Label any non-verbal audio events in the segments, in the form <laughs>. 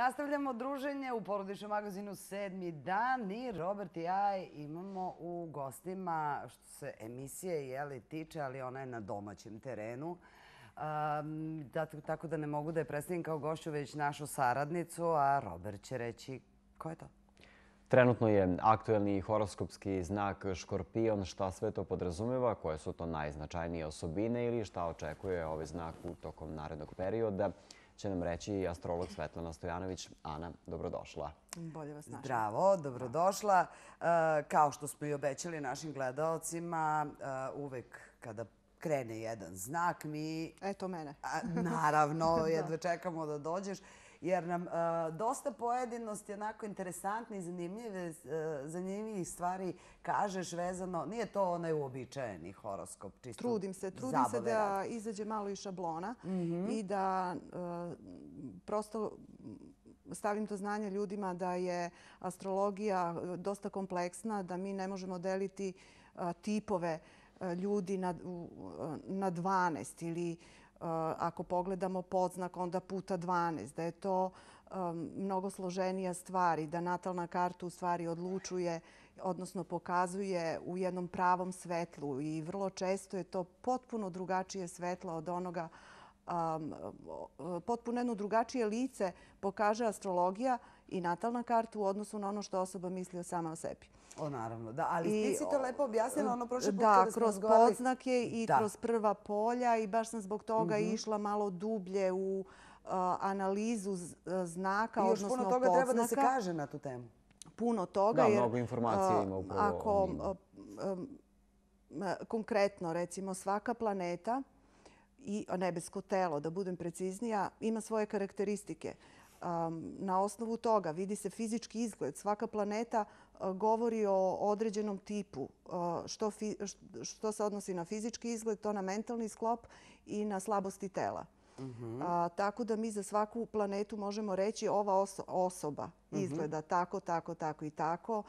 Nastavljamo druženje u porodičnom magazinu sedmi dan i Robert i ja imamo u gostima što se emisije jeli, tiče, ali ona je na domaćem terenu. tako da ne mogu da je predstavim kao gošću već našu saradnicu, a Robert će reći ko je to? Trenutno je aktuelni horoskopski znak Škorpion. Šta sve to podrazumeva? Koje su to najznačajnije osobine ili šta očekuje ovaj znak u tokom narednog perioda? Će nam reći astrolog Svetlana Stojanović. Ana, dobrodošla. Bolje vas našla. Zdravo, dobrodošla. E, kao što smo i obećali našim gledalcima, e, uvek kada krene jedan znak, mi... Eto mene. Naravno, <laughs> jedva čekamo da dođeš jer nam uh, dosta pojedinosti onako interesantne i zanimljive, uh, zanimljivih stvari kažeš vezano. Nije to onaj uobičajeni horoskop, čisto Trudim se, trudim se da izađe malo iz šablona mhm. i da uh, prosto stavim to znanje ljudima da je astrologija dosta kompleksna, da mi ne možemo deliti tipove ljudi na, na 12 ili Eh, ako pogledamo podznak, onda puta 12, da je to mnogo složenija stvar i da natalna karta u stvari odlučuje, odnosno pokazuje u jednom pravom svetlu i vrlo često je to potpuno drugačije svetlo od onoga potpuno jedno drugačije lice pokaže astrologija i natalna karta u odnosu na ono što osoba misli o sama o sebi. O, naravno, da. Ali ti si to lepo objasnila ono prošle put kada smo razgovarali. Da, kroz podznake i kroz prva polja i baš sam zbog toga mhm. išla malo dublje u analizu znaka, odnosno podznaka. I još puno toga treba da se kaže na tu temu. Puno toga. Da, mnogo informacije ima upravo. Ako konkretno, recimo, svaka planeta i nebesko telo, da budem preciznija, ima svoje karakteristike. Na osnovu toga vidi se fizički izgled. Svaka planeta govori o određenom tipu. Što se odnosi na fizički izgled, to na mentalni sklop i na slabosti tela. Mhm. Tako da mi za svaku planetu možemo reći ova osoba mhm. izgleda tako, tako, tako i tako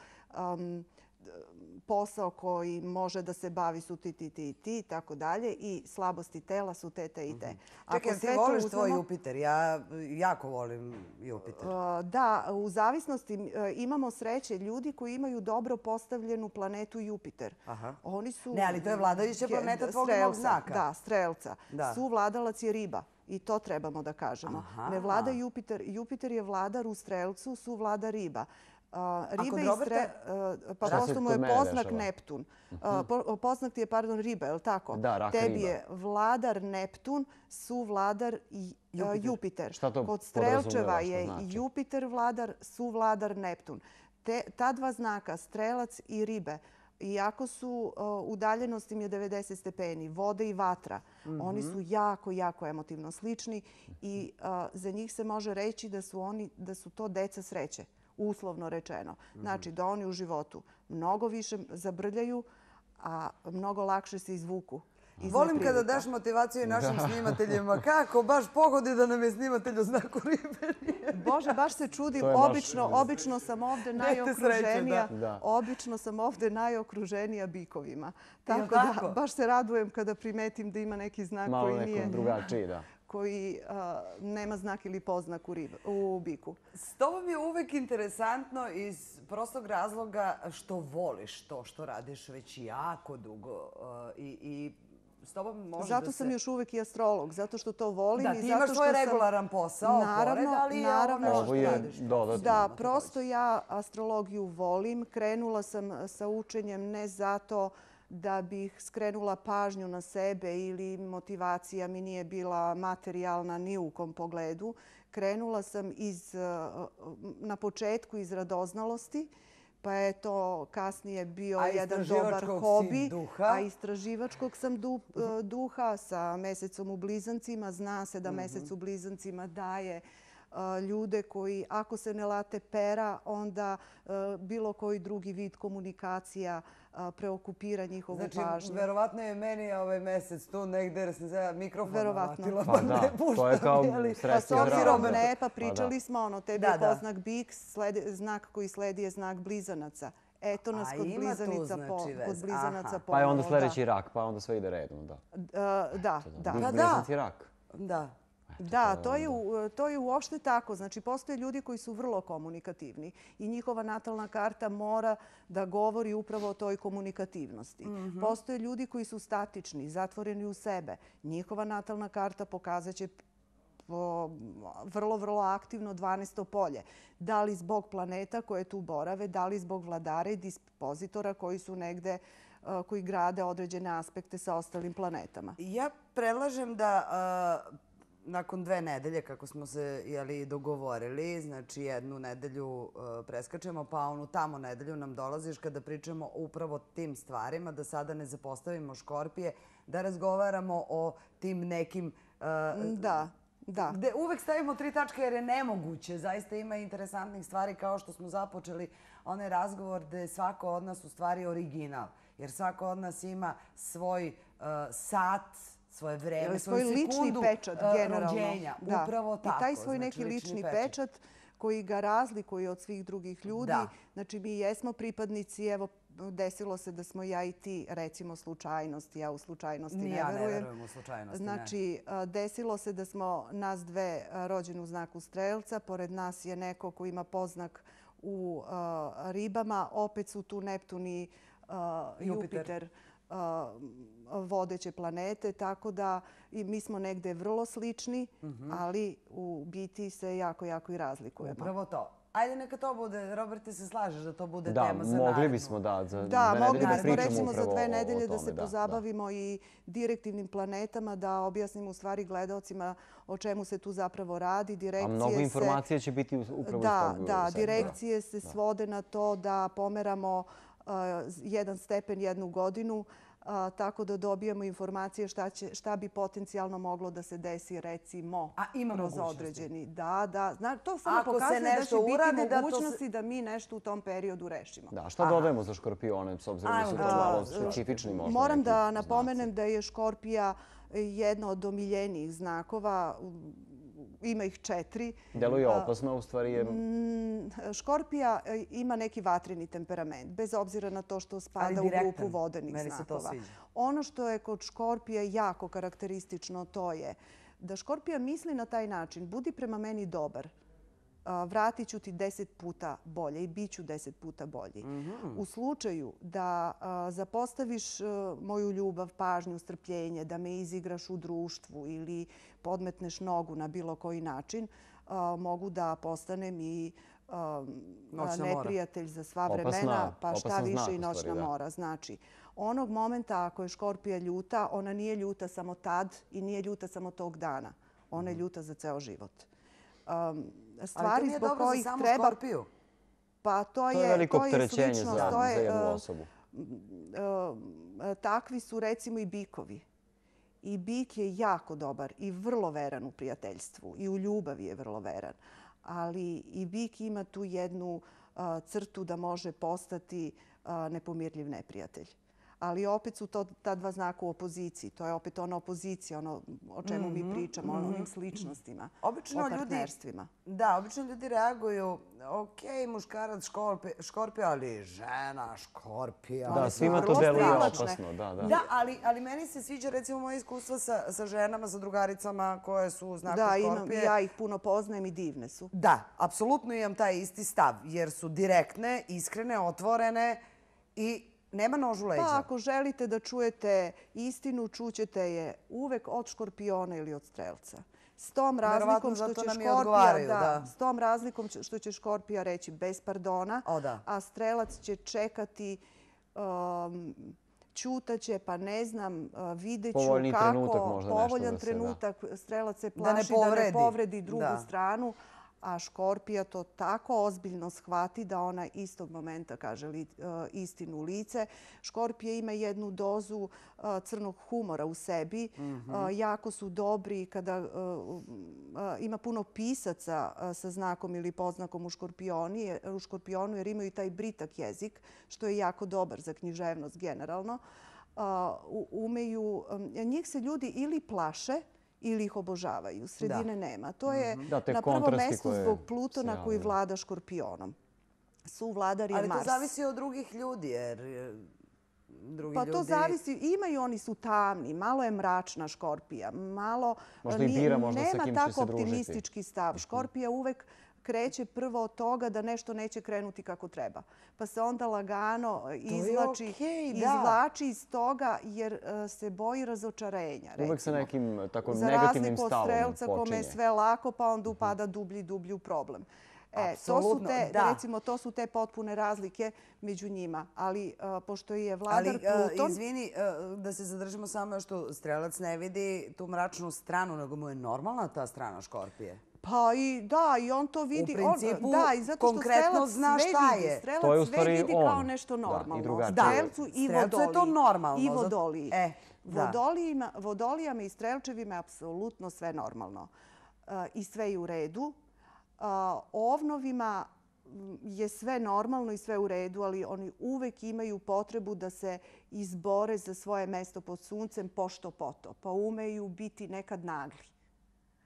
posao koji može da se bavi su ti, ti, ti, ti i tako dalje i slabosti tela su te, te i te. Mhm. Čekaj, ti voliš tvoj Jupiter? Ja jako volim Jupiter. Da, u zavisnosti e, imamo sreće ljudi koji imaju dobro postavljenu planetu Jupiter. Oni su... Ne, ali to je vladajuća planeta tvojeg mog znaka. Da, strelca. Su vladalac je riba. I to trebamo da kažemo. Ne vlada Jupiter. Jupiter je vladar u strelcu, su vlada riba. Ribe i stre... Pa prosto mu je poznak Neptun. Mhm. Poznak ti je, pardon, riba, je li tako? Da, rak Tebi je vladar Neptun, su vladar Jupiter. Šta to Kod Strelčeva je Jupiter vladar, su vladar Neptun. Ta dva znaka, strelac i ribe, iako su udaljenost im je 90 stepeni, vode i vatra, mhm. oni su jako, jako emotivno slični i za njih se može reći da su to deca sreće uslovno rečeno. Znači da oni u životu mnogo više zabrljaju, a mnogo lakše se izvuku. Volim kada daš motivaciju i našim snimateljima. Kako baš pogodi da nam je snimatelj u znaku ribe. Bože, baš se čudim. Obično sam ovde najokruženija. Obično sam ovde najokruženija bikovima. Tako da, baš se radujem kada primetim da ima neki znak koji nije... Malo neko drugačiji, da koji nema znak ili poznak u biku. S tobom je uvek interesantno iz prostog razloga što voliš to što radiš već jako dugo i s tobom može zato da se... sam još uvek i astrolog, zato što to volim. Da, ti imaš svoj regularan posao naravno, pored, ali naravno, je ono što radiš. Da, prosto ja astrologiju volim. Krenula sam sa učenjem ne zato da bih skrenula pažnju na sebe ili motivacija mi nije bila materijalna ni u kom pogledu. Krenula sam iz, na početku iz radoznalosti, pa je to kasnije bio jedan dobar hobi. A istraživačkog sam duha sa mesecom u blizancima. Zna se da mhm. mesec u blizancima daje ljude koji, ako se ne late pera, onda bilo koji drugi vid komunikacija preokupira njihovu znači, pažnju. Znači, verovatno je meni ovaj mesec tu negde jer sam se mikrofon verovatno. Pa da, to je kao sredstvo pa zraka. Ne, pa pričali smo, ono, tebi je poznak bik, znak koji sledi je znak blizanaca. Eto nas kod blizanica po, kod blizanaca po. Pa je onda sljedeći rak, pa onda sve ide redom, da. Da, da. Blizanci rak. Da. Da, to je, u- to je uopšte tako. Znači, postoje ljudi koji su vrlo komunikativni i njihova natalna karta mora da govori upravo o toj komunikativnosti. Postoje ljudi koji su statični, zatvoreni u sebe. Njihova natalna karta pokazat će vrlo, vrlo aktivno 12. polje. Da li zbog planeta koje tu borave, da li zbog vladara i dispozitora koji su negde uh, koji grade određene aspekte sa ostalim planetama. Ja predlažem da a, nakon dve nedelje, kako smo se jeli, dogovorili, znači jednu nedelju a, preskačemo, pa onu tamo nedelju nam dolaziš kada pričamo upravo tim stvarima, da sada ne zapostavimo škorpije, da razgovaramo o tim nekim... a, Da, da. Gde uvek stavimo tri tačke jer je nemoguće. Zaista ima interesantnih stvari kao što smo započeli onaj razgovor gde je svako od nas u stvari original. Jer svako od nas ima svoj uh, sat, svoje vreme, svoju svoj lični pečat uh, generalno. rođenja. Da. Upravo tako. I taj svoj znači, neki lični pečat koji ga razlikuje od svih drugih ljudi. Da. Znači, mi jesmo pripadnici, evo, desilo se da smo ja i ti, recimo, slučajnosti. Ja u slučajnosti Ni ne ja ne verujem. verujem u slučajnosti. ne. Znači, a, desilo se da smo nas dve a, rođene u znaku strelca. Pored nas je neko ko ima poznak u a, ribama. Opet su tu Neptun i a, Jupiter. Jupiter vodeće planete, tako da i mi smo negde vrlo slični, Mhm. ali u biti se jako, jako i razlikujemo. Upravo to. Ajde neka to bude, Robert, ti se slažeš da to bude Da, tema za mogli narednu? bismo, da, za Da, dve mogli nedelje bismo pričamo recimo za upravo dve o- o nedelje da tome, se pozabavimo i direktivnim planetama, da objasnimo u stvari gledaocima o čemu se tu zapravo radi. A mnogo se- informacija će biti upravo Da, iz tog da, direkcije se svode na to da pomeramo jedan stepen jednu godinu, tako da dobijemo informacije šta, će, šta bi potencijalno moglo da se desi recimo A ima kroz određeni. Da, da. Zna, to samo Ako se pokazuje da će biti da se- mogućnosti da mi nešto u tom periodu rešimo. Da, šta dodajemo za škorpione, s obzirom da su to da- malo a, specifični možda Moram neki da znaci? napomenem da je škorpija jedna od omiljenijih znakova. Ima ih četiri. Deluje opasno, u stvari je... Mm, Škorpija e, ima neki vatreni temperament, bez obzira na to što spada u grupu vodenih Meni znakova. Ono što je kod škorpija jako karakteristično to je da škorpija misli na taj način, budi prema meni dobar, vratit ću ti deset puta bolje i bit ću deset puta bolji. U slučaju da zapostaviš moju ljubav, pažnju, strpljenje, da me izigraš u društvu ili podmetneš nogu na bilo koji način, mogu da postanem i mora. neprijatelj za sva Opasna- vremena, pa šta više znak i stvari, noćna mora. Znači, onog momenta ako je škorpija ljuta, ona nije ljuta samo tad i nije ljuta samo tog dana. Ona je ljuta za ceo život. Um, stvari nije zbog dobro za kojih samu treba... škorpiju. Pa to To je, veliko to je opterećenje sličnost. za, to za je, jednu uh, osobu. uh, takvi su recimo i bikovi. I bik je jako dobar i vrlo veran u prijateljstvu i u ljubavi je vrlo veran. Ali i bik ima tu jednu crtu da može postati nepomirljiv neprijatelj. Ali opet su to ta dva znaka u opoziciji. To je opet ona opozicija, ono o čemu mi pričamo, o onim sličnostima, Obično o ljudi- partnerstvima. Da, obično ljudi reaguju, ok, muškarac škorpija, škorpija ali žena škorpija. Da, svima to deluje opasno, da, da. Da, ali, ali meni se sviđa recimo moje iskustva sa, sa ženama, sa drugaricama koje su u znaku Da, škorpije. ja ih puno poznajem i divne su. Da, apsolutno imam taj isti stav, jer su direktne, iskrene, otvorene i nema nožu leđa. Pa ako želite da čujete istinu, čućete je uvek od škorpiona ili od strelca. S tom razlikom što će škorpija, odgovaraju, da, da. s tom razlikom će- što će škorpija reći bez pardona, O, da. a strelac će čekati um, ćutaće, pa ne znam, uh, vidjet ću Povoljniji kako trenutak možda nešto povoljan da se, da. trenutak strelac se Da ne plaši da ne povredi. povredi drugu Da. stranu, a škorpija to tako ozbiljno shvati da ona istog momenta kaže li, uh, istinu lice. Škorpija ima jednu dozu uh, crnog humora u sebi. Mhm. Uh, jako su dobri kada ima puno pisaca sa znakom ili poznakom u, škorpionu jer imaju taj britak jezik što je jako dobar za književnost generalno. Umeju, njih se ljudi ili plaše ili ih obožavaju. Sredine nema. To je Da, te na prvom mestu koje zbog Plutona koji vlada škorpionom. Su vladar je Ali Mars. to zavisi od drugih ljudi, jer e, drugi Pa ljudi... to zavisi, imaju oni su tamni, malo je mračna škorpija, malo Možda i nije- bira možda sa nema kim će tako se družiti. optimistički stav. Škorpija uvek kreće prvo od toga da nešto neće krenuti kako treba. Pa se onda lagano izvlači, okej, da. izvlači iz toga jer e, se boji razočarenja. Uvek sa recimo. nekim tako Za negativnim razliku od stavom strelca kome je počinje. sve lako, pa onda upada dublji i dublji u problem. E, to su te, da. recimo, to su te potpune razlike među njima. Ali a, pošto je Ali, vladar e, Pluton... izvini, e, da se zadržimo samo što strelac ne vidi tu mračnu stranu, nego mu je normalna ta strana škorpije. Pa i da, i on to vidi. On- principu, da, i zato što konkretno strelac zna šta vidi. je. Strelac To je u sve stvari vidi on. kao nešto Da, i normalno. Da. Strelcu i Strelcu je to vodoliji. normalno, I vodoliji. E. Vodolijima, vodolijama i strelčevima je apsolutno sve normalno. E, I sve je u redu. A, ovnovima je sve normalno i sve u redu, ali oni uvek imaju potrebu da se izbore za svoje mesto pod suncem pošto poto. Pa umeju biti nekad nagli.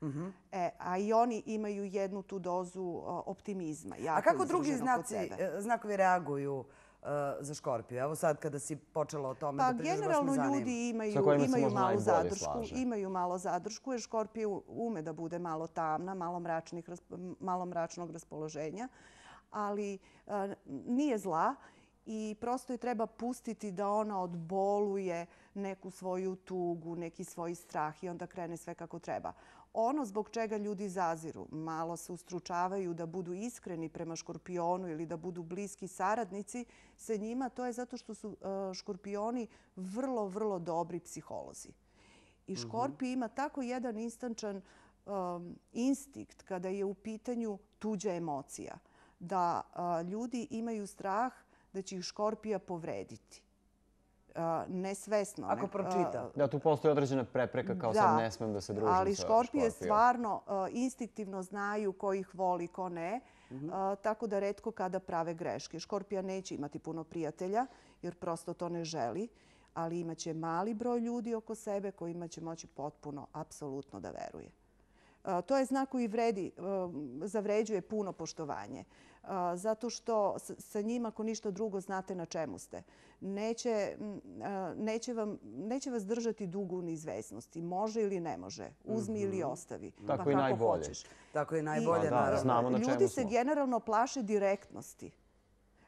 Mhm. E, a i oni imaju jednu tu dozu optimizma. A kako drugi znaci, e, znakovi reaguju e, za škorpiju? Evo sad kada si počela o tome Pa da pričaš, baš me generalno zanima. ljudi imaju, malu najbolje zadršku. slaže. Imaju malo zadršku jer škorpija ume da bude malo tamna, malo, mračnih, malo mračnog raspoloženja. Ali nije zla i prosto je treba pustiti da ona odboluje neku svoju tugu, neki svoj strah i onda krene sve kako treba. Ono zbog čega ljudi zaziru, malo se ustručavaju da budu iskreni prema škorpionu ili da budu bliski saradnici sa njima, to je zato što su e, škorpioni vrlo, vrlo dobri psiholozi. I škorpij ima tako jedan instančan um, instinkt kada je u pitanju tuđa emocija, da ljudi imaju strah da će ih škorpija povrediti. Nesvesno. Ako ne- pročita. Da, tu postoji određena prepreka kao sad ne smem da se družim ali sa škorpije škorpijom. stvarno instinktivno znaju ko ih voli, ko ne. Mhm. Tako da redko kada prave greške. Škorpija neće imati puno prijatelja jer prosto to ne želi, ali imaće mali broj ljudi oko sebe kojima će moći potpuno, apsolutno da veruje. To je znak koji vredi, um, zavređuje puno poštovanje. Zato što sa njima, ako ništa drugo, znate na čemu ste. Neće, neće, vam, neće vas držati dugu u neizvesnosti. Može ili ne može. Uzmi ili ostavi. Mhm. Tako pa i kako najbolje. hoćeš. Tako je I- najbolje, da, naravno. znamo na čemu Ljudi se smo. generalno plaše direktnosti.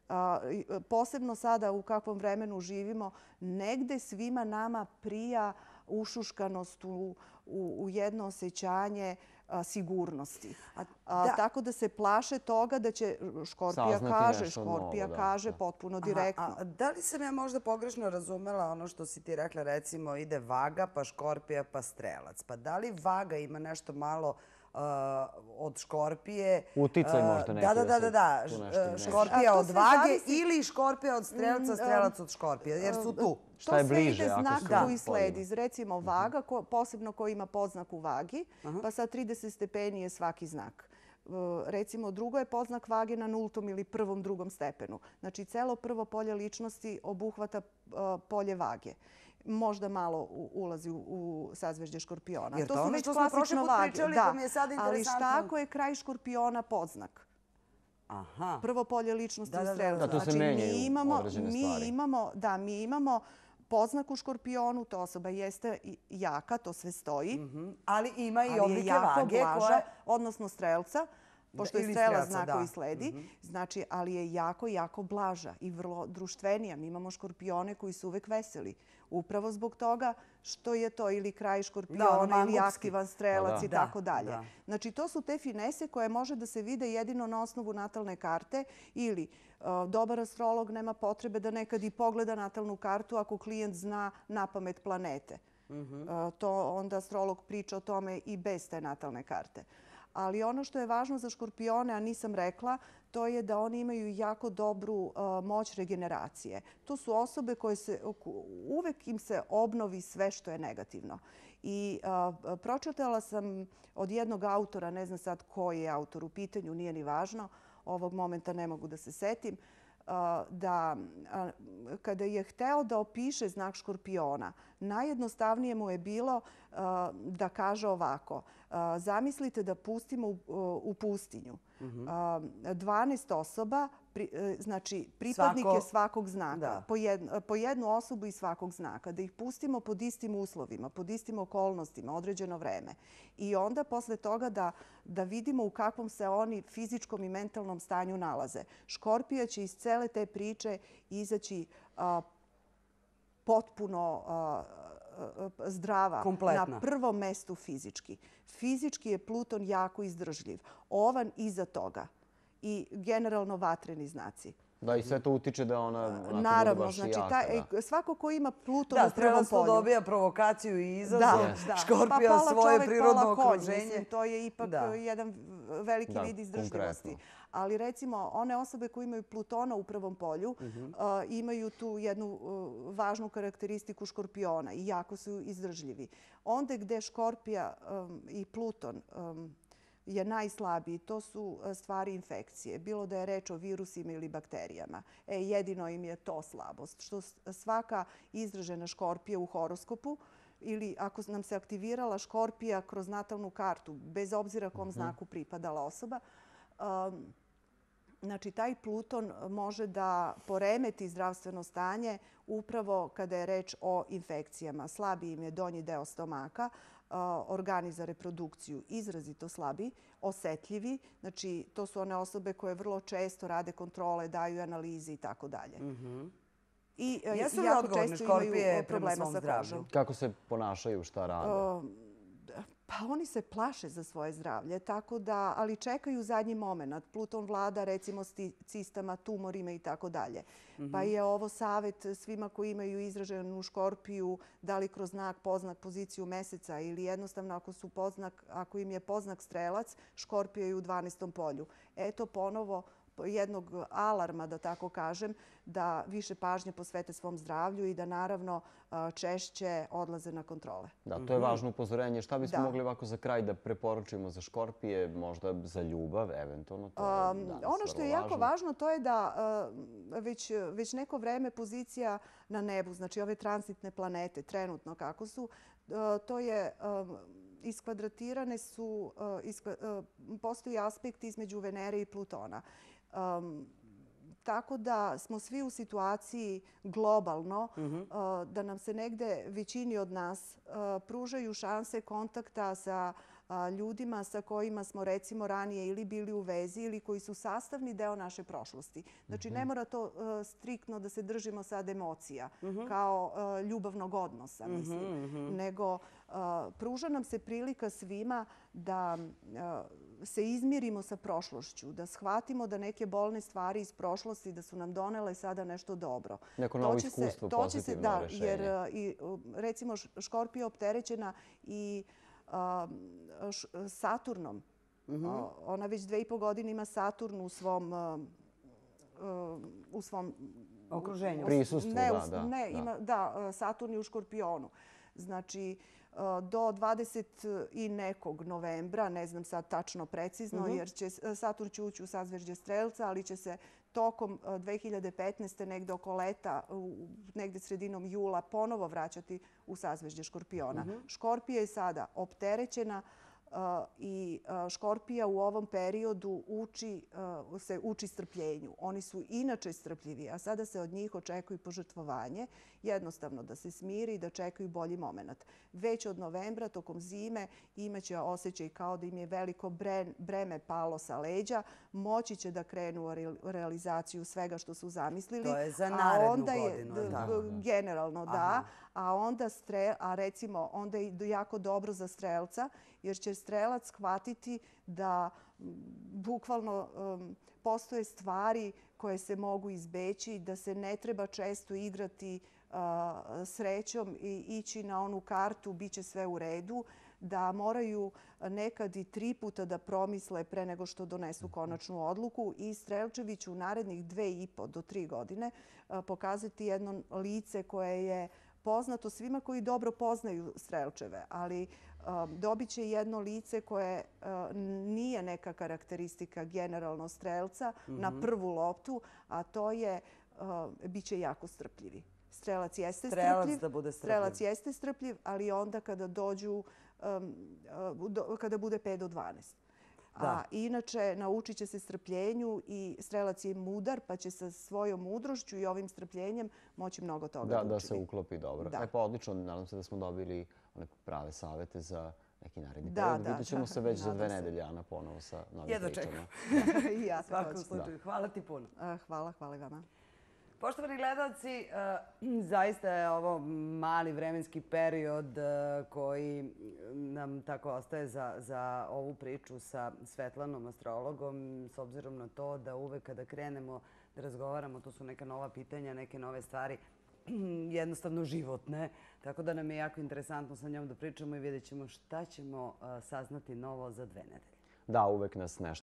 A, e, posebno sada u kakvom vremenu živimo, negde svima nama prija ušuškanost u, u, u jedno osjećanje a, sigurnosti. A, A, da. Tako da se plaše toga da će Škorpija Saznati kaže, novo, Škorpija da, kaže da. potpuno Aha, direktno. a da li sam ja možda pogrešno razumela ono što si ti rekla, recimo ide vaga, pa škorpija, pa strelac. Pa da li vaga ima nešto malo uh, od škorpije? Uticaj Uh, možda neki Da, da, da da, se da. Škorpija to od vage ili škorpija od strelca, strelac od škorpije, jer su tu. Šta je to sve bliže, ide ako znak koji sledi. Recimo vaga, ko, posebno ko ima podznak u vagi, pa sad 30 stepeni je svaki znak. Recimo, drugo je podznak vage na nultom ili prvom, drugom stepenu. Znači, celo prvo polje ličnosti obuhvata polje vage. Možda malo u- ulazi u, u sazvežđe škorpiona. Jer to su ono već što smo prošli klasično put vage. pričali, da. pa mi je sad Ali interesantno. šta ako je kraj škorpiona podznak? Aha. prvo polje ličnosti Da, u da, da, tu se Znači, menjaju mi imamo, određene mi stvari. imamo, da, mi imamo poznaku škorpionu, to osoba jeste jaka, to sve stoji. Mhm. Ali ima i ali je oblike jako vage blaža, odnosno strelca, pošto ili je strela znak. Mhm. koji sledi. Znači, ali je jako, jako blaža i vrlo društvenija. Mi imamo škorpione koji su uvek veseli. Upravo zbog toga što je to ili kraj škorpiona ili mangupski. aktivan strelac Pa da. i tako dalje. da. Znači, to su te finese koje može da se vide jedino na osnovu natalne karte ili e, dobar astrolog nema potrebe da nekad i pogleda natalnu kartu ako klijent zna na pamet planete. Mhm. E, To onda astrolog priča o tome i bez te natalne karte. Ali ono što je važno za škorpione, a nisam rekla, to je da oni imaju jako dobru e, moć regeneracije. To su osobe koje se, uvek im se obnovi sve što je negativno. I e, pročitala sam od jednog autora, ne znam sad koji je autor u pitanju, nije ni važno, ovog momenta ne mogu da se setim, e, da kada je hteo da opiše znak škorpiona, najjednostavnije mu je bilo da kaže ovako a, Zamislite da pustimo u, u pustinju. A, 12 osoba pri- e, znači, pripadnike Svako- svakog znaka, Da. po, jednu, po jednu osobu iz svakog znaka, da ih pustimo pod istim uslovima, pod istim okolnostima, određeno vreme. I onda posle toga da, da vidimo u kakvom se oni fizičkom i mentalnom stanju nalaze. Škorpija će iz cele te priče izaći a, potpuno zdrava Kompletna. na prvom mestu fizički. Fizički je Pluton jako izdržljiv. Ovan iza toga i generalno vatreni znaci. Da, i sve to utiče da ona onako bude Naravno, baš znači jaka, taj, da. svako ko ima Pluton Da, u prvom strelac tu polju. dobija provokaciju i izazov. Da, da. Škorpija Pa svoje prirodno okruženje. Mislim, to je ipak Da. jedan veliki Da, vid izdržljivosti. konkretno. Ali recimo, one osobe koje imaju Plutona u prvom polju Mhm. a, imaju tu jednu uh, važnu karakteristiku škorpiona i jako su izdržljivi. Onda gde škorpija um, i Pluton um, je najslabiji, to su uh, stvari infekcije. Bilo da je reč o virusima ili bakterijama. E, jedino im je to slabost. Što svaka izražena škorpija u horoskopu ili ako nam se aktivirala škorpija kroz natalnu kartu, bez obzira kom znaku pripadala osoba, um, Znači, taj Pluton može da poremeti zdravstveno stanje upravo kada je reč o infekcijama. Slabi im je donji deo stomaka, organi za reprodukciju izrazito slabi, osetljivi. Znači, to su one osobe koje vrlo često rade kontrole, daju analize i tako dalje. I e, Jesu li jako odgovorne često škorpije imaju prema problema svom sa zdravlju? kožom. Kako se ponašaju, šta rade? Pa oni se plaše za svoje zdravlje, tako da, ali čekaju zadnji moment. Pluton vlada recimo s cistama, tumorima i tako dalje. Pa je ovo savjet svima koji imaju izraženu škorpiju, da li kroz znak, poznak, poziciju meseca ili jednostavno ako, su poznak, ako im je poznak strelac, škorpija je u 12. polju. Eto ponovo jednog alarma, da tako kažem, da više pažnje posvete svom zdravlju i da naravno a, češće odlaze na kontrole. Da, to je važno upozorenje. Šta bismo Da. mogli ovako za kraj da preporučimo za škorpije, možda za ljubav, eventualno? To je Um, danas ono što je jako važno to je da uh, već, već neko vreme pozicija na nebu, znači ove transitne planete trenutno kako su, uh, to je um, iskvadratirane su, uh, iskva- postoji aspekt između Venere i Plutona. Um, tako da smo svi u situaciji globalno uh, da nam se negde većini od nas pružaju šanse kontakta sa ljudima sa kojima smo recimo ranije ili bili u vezi ili koji su sastavni deo naše prošlosti. Znači ne mora to striktno da se držimo sad emocija kao uh, ljubavnog odnosa, mislim, nego pruža nam se prilika svima da se izmirimo sa prošlošću, da shvatimo da neke bolne stvari iz prošlosti da su nam donele sada nešto dobro. Neko To novo će se- iskustvo, to će se, pozitivno da, rešenje. Jer i, uh, recimo Škorpija je opterećena i um, š- Saturnom. Mhm. Ona već dve i po godine ima Saturn u svom u svom Okruženju. Prisustvu, ne, da, da, Ne, da. ima, da, Saturn je u Škorpionu. Znači, uh, do 20 i nekog novembra, ne znam sad tačno precizno, jer će uh, Saturn će ući u sazvežđe Strelca, ali će se tokom uh, 2015. negde oko leta, negde sredinom jula, ponovo vraćati u sazvežđe Škorpiona. Škorpija je sada opterećena i Škorpija u ovom periodu uči, se uči strpljenju. Oni su inače strpljivi, a sada se od njih očekuje požrtvovanje. Jednostavno da se smiri i da čekaju bolji moment. Već od novembra, tokom zime, imaće osjećaj kao da im je veliko bre- breme palo sa leđa. Moći će da krenu u re- realizaciju svega što su zamislili. To je za narednu je- godinu, da. Generalno, da. Onda a recimo onda je jako dobro za strelca jer će strelac shvatiti da bukvalno um, postoje stvari koje se mogu izbeći, da se ne treba često igrati a, srećom i ići na onu kartu, bit će sve u redu, da moraju nekad i tri puta da promisle pre nego što donesu konačnu odluku i Strelčević u narednih dve i po do tri godine a, pokazati jedno lice koje je poznato svima koji dobro poznaju strelčeve, ali dobit će jedno lice koje uh, nije neka karakteristika generalno strelca na prvu loptu, a to je uh, bit će jako strpljivi. Strelac jeste Strelac strpljiv, da bude strelac jeste strpljiv, ali onda kada dođu, um, uh, do- kada bude 5 do 12. A inače, naučit će se strpljenju i strelac je mudar, pa će sa svojom mudrošću i ovim strpljenjem moći mnogo toga da Da, da se uklopi dobro. Da. E pa odlično, nadam se da smo dobili one prave savete za neki naredni Da, period. da, Vidjet ćemo da, se već za <laughs> dve nedelje, Ana, ponovo sa novim Jedva pričama. čekam. I <laughs> ja također. Hvala ti puno. Hvala, hvala i vama. Poštovani gledalci, eh, zaista je ovo mali vremenski period eh, koji nam tako ostaje za, za ovu priču sa Svetlanom, astrologom, s obzirom na to da uvek kada krenemo da razgovaramo, to su neka nova pitanja, neke nove stvari, <clears throat> jednostavno životne. Tako da nam je jako interesantno sa njom da pričamo i vidjet ćemo šta ćemo eh, saznati novo za dve nedelje. Da, uvek nas nešto